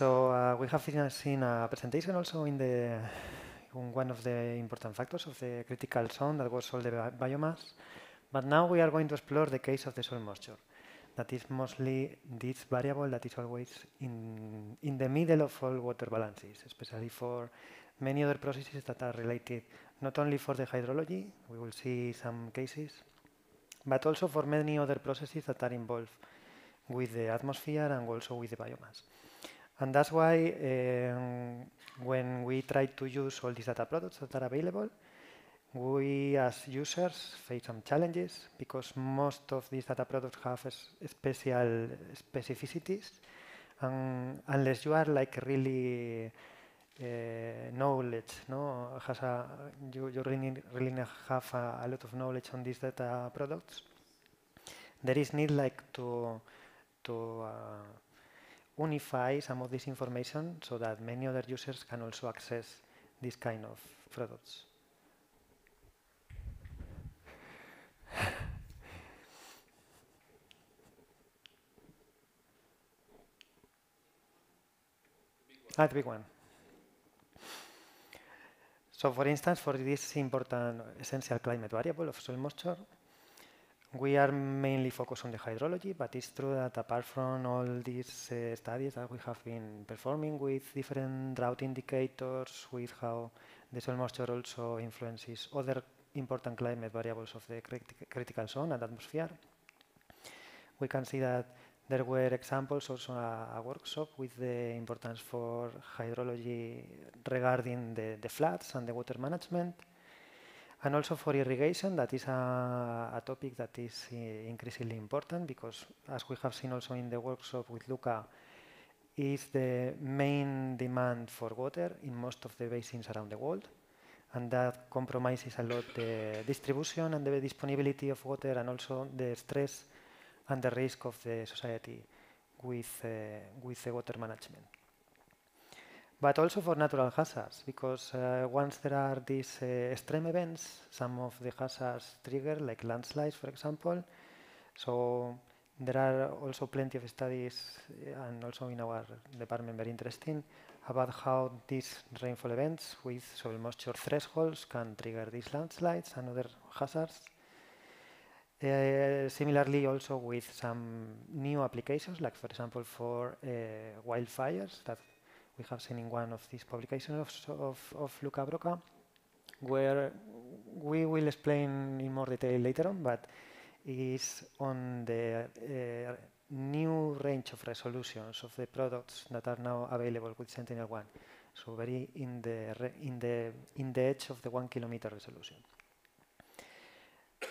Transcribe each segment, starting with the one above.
So uh, we have seen a presentation also in the one of the important factors of the critical zone that was all the biomass. But now we are going to explore the case of the soil moisture. That is mostly this variable that is always in, in the middle of all water balances, especially for many other processes that are related not only for the hydrology, we will see some cases, but also for many other processes that are involved with the atmosphere and also with the biomass. And that's why um, when we try to use all these data products that are available, we as users face some challenges because most of these data products have special specificities. And unless you are like really uh, knowledge, no, has a, you, you really, really have a, a, lot of knowledge on these data products. There is need like to to uh, unify some of this information so that many other users can also access this kind of products. ah, the big one. So for instance, for this important essential climate variable of soil moisture, we are mainly focused on the hydrology, but it's true that apart from all these uh, studies that we have been performing with different drought indicators, with how the soil moisture also influences other important climate variables of the critical zone and atmosphere, we can see that there were examples, also a, a, workshop with the importance for hydrology regarding the, the floods and the water management, and also for irrigation, that is a, a topic that is uh, increasingly important because, as we have seen also in the workshop with Luca, is the main demand for water in most of the basins around the world. And that compromises a lot the distribution and the disponibility of water and also the stress and the risk of the society with, uh, with the water management but also for natural hazards, because uh, once there are these uh, extreme events, some of the hazards trigger, like landslides, for example. So there are also plenty of studies, uh, and also in our department very interesting, about how these rainfall events with soil moisture thresholds can trigger these landslides and other hazards. Uh, similarly, also with some new applications, like for example for uh, wildfires that we have seen in one of these publications of, of, of Luca Brocca, where we will explain in more detail later on, but is on the uh, new range of resolutions of the products that are now available with Sentinel-1. So very in the in the in the edge of the one kilometer resolution.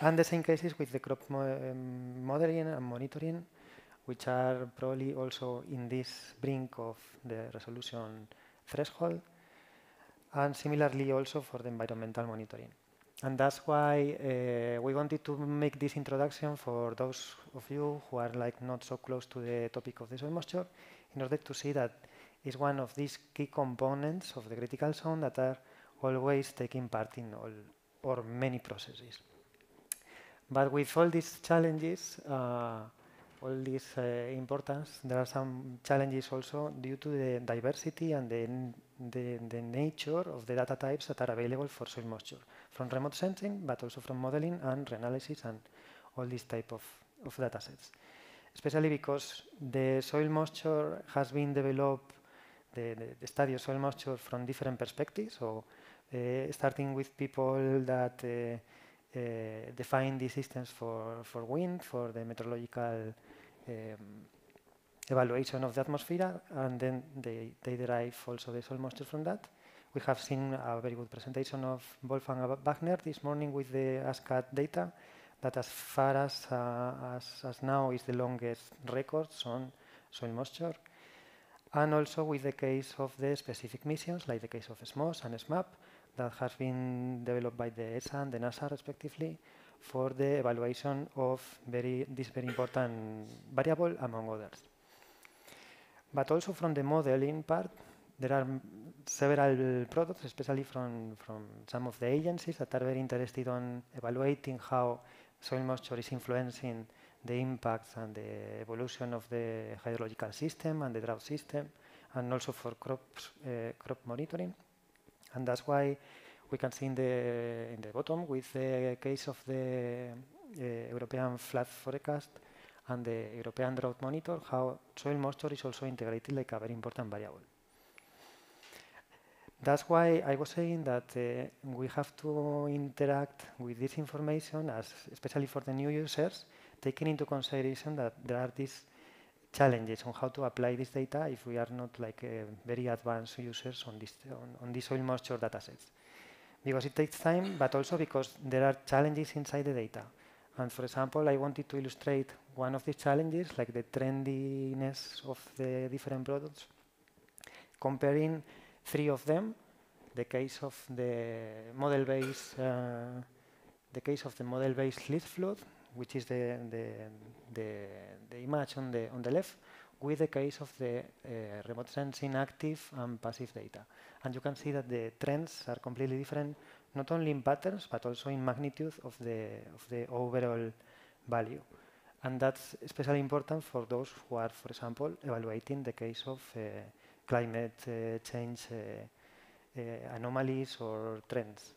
And the same cases with the crop mo um, modeling and monitoring which are probably also in this brink of the resolution threshold, and similarly also for the environmental monitoring. And that's why uh, we wanted to make this introduction for those of you who are like not so close to the topic of the soil moisture, in order to see that it's one of these key components of the critical zone that are always taking part in all or many processes. But with all these challenges, uh, all this uh, importance, there are some challenges also due to the diversity and the, the, the, nature of the data types that are available for soil moisture, from remote sensing, but also from modeling and reanalysis and all these type of, of data sets. Especially because the soil moisture has been developed, the, the, the study of soil moisture from different perspectives, so uh, starting with people that uh, uh, define the systems for, for wind, for the meteorological um, evaluation of the atmosphere, and then they, they derive also the soil moisture from that. We have seen a very good presentation of Wolfgang Wagner this morning with the ASCAT data that as far as, uh, as, as now is the longest records on soil moisture. And also with the case of the specific missions, like the case of SMOS and SMAP, that has been developed by the ESA and the NASA respectively, for the evaluation of very, this very important variable, among others. But also from the modeling part, there are several products, especially from, from some of the agencies that are very interested on evaluating how soil moisture is influencing the impacts and the evolution of the hydrological system and the drought system and also for crops, uh, crop monitoring. And that's why we can see in the, in the bottom with the case of the uh, European flood forecast and the European drought monitor, how soil moisture is also integrated like a very important variable. That's why I was saying that uh, we have to interact with this information, as especially for the new users, taking into consideration that there are these challenges on how to apply this data if we are not like uh, very advanced users on this on, on these soil moisture datasets. Because it takes time, but also because there are challenges inside the data. And for example, I wanted to illustrate one of these challenges, like the trendiness of the different products, comparing three of them. The case of the model-based, uh, the case of the model-based LISFLOOD, which is the, the, the, the, image on the, on the left, with the case of the uh, remote sensing active and passive data. And you can see that the trends are completely different, not only in patterns, but also in magnitude of the, of the overall value. And that's especially important for those who are, for example, evaluating the case of uh, climate uh, change uh, uh, anomalies or trends.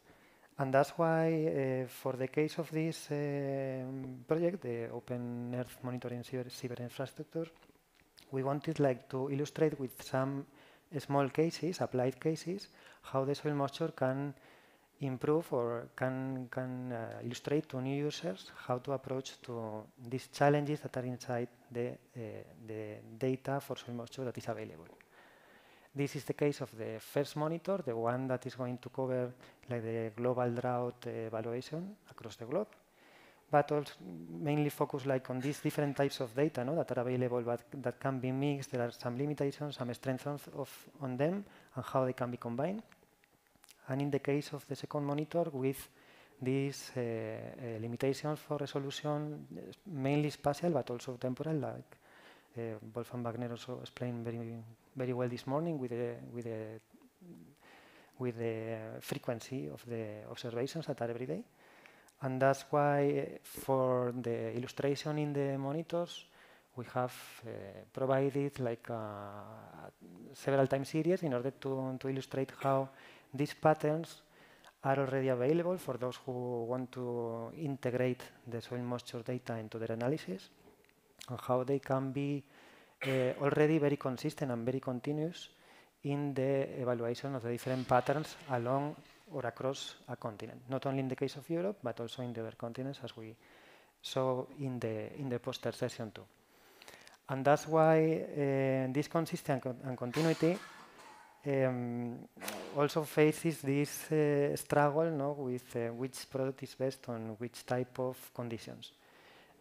And that's why, uh, for the case of this uh, project, the Open Earth Monitoring Cyber, Cyber Infrastructure, we wanted like to illustrate with some small cases, applied cases, how the soil moisture can improve or can, can uh, illustrate to new users how to approach to these challenges that are inside the, uh, the data for soil moisture that is available. This is the case of the first monitor, the one that is going to cover like the global drought evaluation across the globe, but also mainly focus like on these different types of data no, that are available but that can be mixed. There are some limitations, some strengths of, of, on them and how they can be combined. And in the case of the second monitor with these uh, uh, limitations for resolution, mainly spatial but also temporal, like uh, Wolfgang Wagner also explained very very well this morning with the with the with the frequency of the observations that are every day. And that's why for the illustration in the monitors, we have uh, provided like uh, several time series in order to, to illustrate how these patterns are already available for those who want to integrate the soil moisture data into their analysis and how they can be uh, already very consistent and very continuous in the evaluation of the different patterns along or across a continent, not only in the case of Europe, but also in the other continents, as we saw in the, in the poster session too. And that's why uh, this consistency and continuity um, also faces this uh, struggle no, with uh, which product is best on which type of conditions.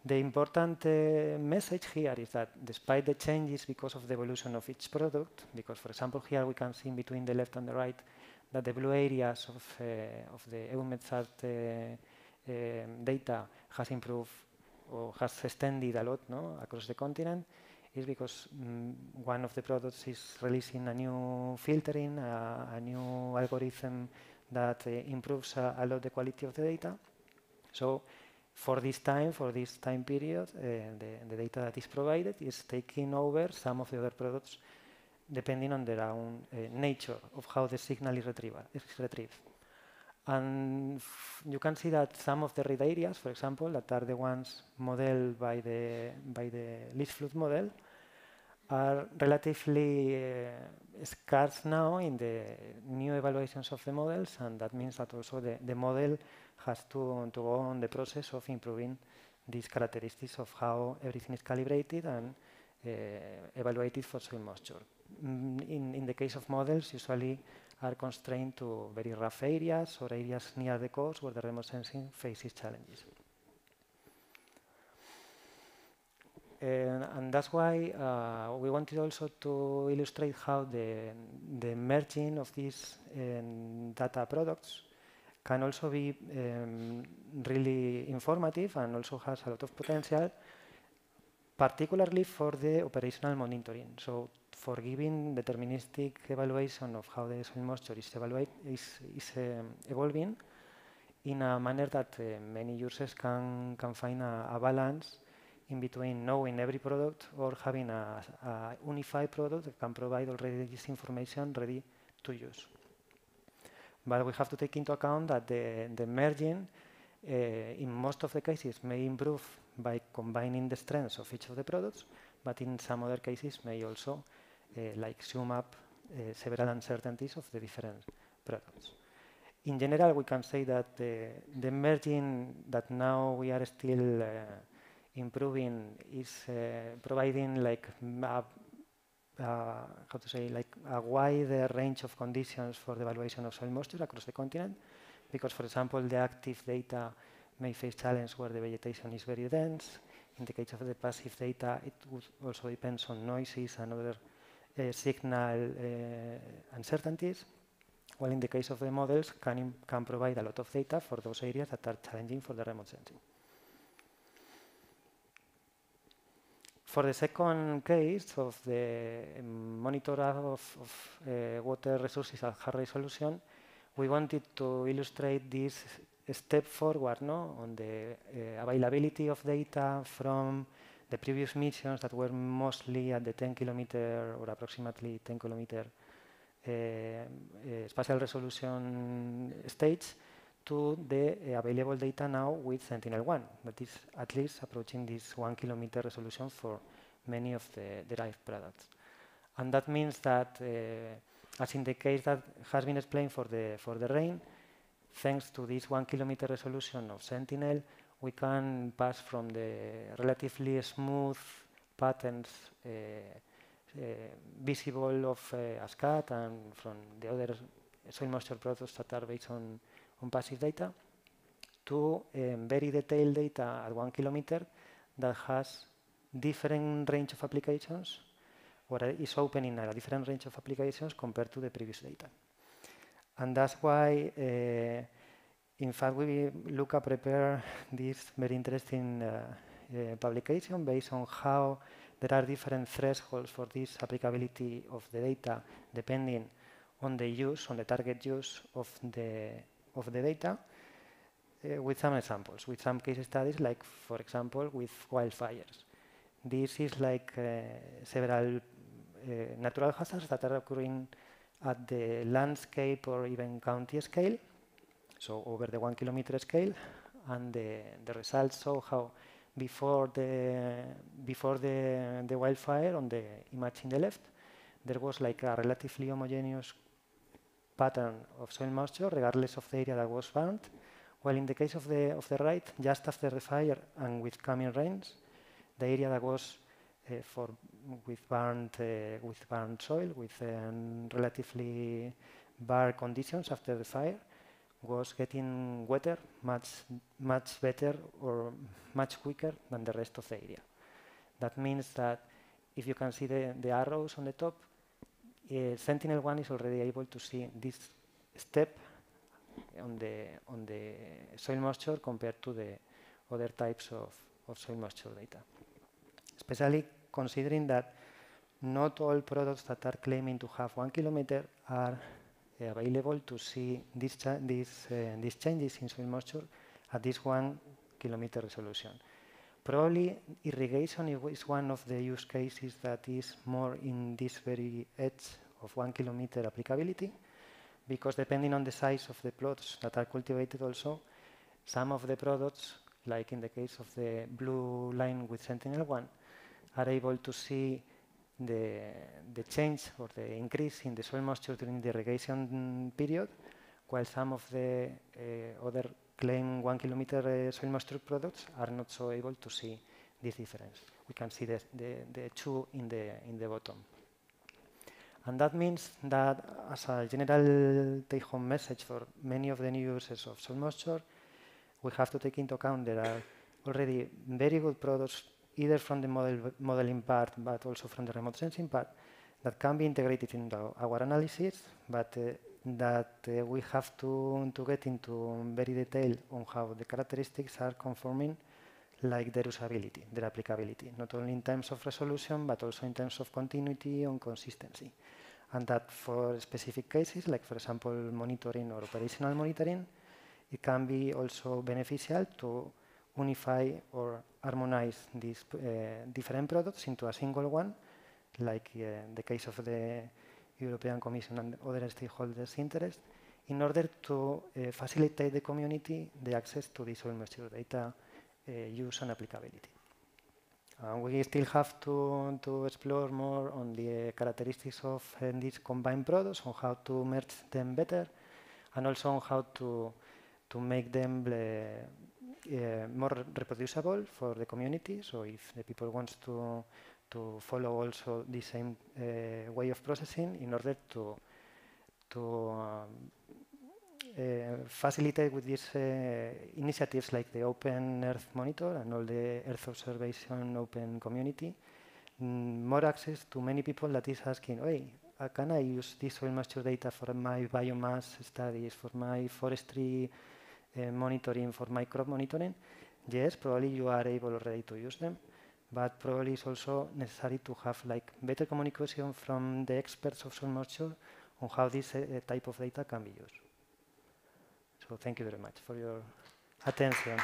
The important uh, message here is that despite the changes because of the evolution of each product, because for example here we can see in between the left and the right that the blue areas of, uh, of the EUMETSAT uh, um, data has improved or has extended a lot no, across the continent is because mm, one of the products is releasing a new filtering, uh, a new algorithm that uh, improves a lot the quality of the data. So for this time, for this time period, uh, the, the, data that is provided is taking over some of the other products depending on their own uh, nature of how the signal is, retrieved. And you can see that some of the red areas, for example, that are the ones modeled by the, by the LISFLOOD model, are relatively uh, scarce now in the new evaluations of the models, and that means that also the, the model has to, to go on the process of improving these characteristics of how everything is calibrated and uh, evaluated for soil moisture. Mm, in, in the case of models, usually are constrained to very rough areas or areas near the coast where the remote sensing faces challenges. And, and that's why uh, we wanted also to illustrate how the, the merging of these um, data products can also be um, really informative and also has a lot of potential, particularly for the operational monitoring. So for giving deterministic evaluation of how the soil moisture is, is, is um, evolving in a manner that uh, many users can, can find a, a balance in between knowing every product or having a, a unified product that can provide already this information ready to use. But we have to take into account that the, the merging, uh, in most of the cases, may improve by combining the strengths of each of the products, but in some other cases may also uh, like sum up uh, several uncertainties of the different products. In general, we can say that the, the merging that now we are still uh, improving is providing like a how to say, like a wide range of conditions for the evaluation of soil moisture across the continent. Because, for example, the active data may face challenge where the vegetation is very dense. In the case of the passive data, it also depends on noises and other uh, signal uh, uncertainties. While in the case of the models, can, can provide a lot of data for those areas that are challenging for the remote sensing. For the second case of the monitor of, of uh, water resources at high resolution, we wanted to illustrate this step forward no, on the uh, availability of data from the previous missions that were mostly at the 10 kilometer or approximately 10 kilometer uh, uh, spatial resolution stage to the available data now with Sentinel-1, that is at least approaching this one kilometer resolution for many of the derived products. And that means that, as in the case that has been explained for the, for the rain, thanks to this one kilometer resolution of Sentinel, we can pass from the relatively smooth patterns uh, uh, visible of uh, ASCAT and from the other soil moisture products that are based on on passive data to um, very detailed data at one kilometer that has different range of applications or is opening a different range of applications compared to the previous data. And that's why, uh, in fact, we look at prepare this very interesting uh, uh, publication based on how there are different thresholds for this applicability of the data depending on the use, on the target use of the of the data with some examples, with some case studies, like, for example, with wildfires. This is like several natural hazards that are occurring at the landscape or even county scale, so over the one kilometer scale, and the, the results show how before the before the, the wildfire on the image in the left, there was like a relatively homogeneous pattern of soil moisture regardless of the area that was burned. While in the case of the, of the right, just after the fire and with coming rains, the area that was for with burned uh, with burned soil with um, relatively bare conditions after the fire was getting wetter much much better or much quicker than the rest of the area. That means that if you can see the, the arrows on the top, uh, Sentinel-1 is already able to see this step on the, on the soil moisture compared to the other types of, of soil moisture data. Especially considering that not all products that are claiming to have one kilometer are uh, available to see these, these, uh, these changes in soil moisture at this one kilometer resolution. Probably irrigation is one of the use cases that is more in this very edge of one kilometer applicability, because depending on the size of the plots that are cultivated also, some of the products, like in the case of the blue line with Sentinel-1, are able to see the, the change or the increase in the soil moisture during the irrigation period, while some of the uh, other claim one kilometer uh, soil moisture products are not so able to see this difference. We can see the, the, the two in the, in the bottom. And that means that as a general take-home message for many of the new users of soil moisture, we have to take into account there are already very good products, either from the model, modeling part, but also from the remote sensing part, that can be integrated into our analysis, but uh, that uh, we have to, to get into very detail on how the characteristics are conforming like their usability, their applicability, not only in terms of resolution, but also in terms of continuity and consistency. And that for specific cases, like for example, monitoring or operational monitoring, it can be also beneficial to unify or harmonize these uh, different products into a single one, like uh, the case of the European Commission and other stakeholders' interest, in order to uh, facilitate the community the access to this soil moisture data uh, use and applicability. Uh, we still have to, to explore more on the characteristics of uh, these combined products, on how to merge them better, and also on how to, to make them uh, more reproducible for the community. So if the people wants to, to follow also the same uh, way of processing in order to, to um, uh, facilitate with these initiatives like the Open Earth Monitor and all the Earth Observation Open Community, mm, more access to many people that is asking, hey, uh, can I use this soil moisture data for my biomass studies, for my forestry uh, monitoring, for my crop monitoring? Yes, probably you are able already to use them, but probably it's also necessary to have like better communication from the experts of soil moisture on how this uh, type of data can be used. So thank you very much for your attention.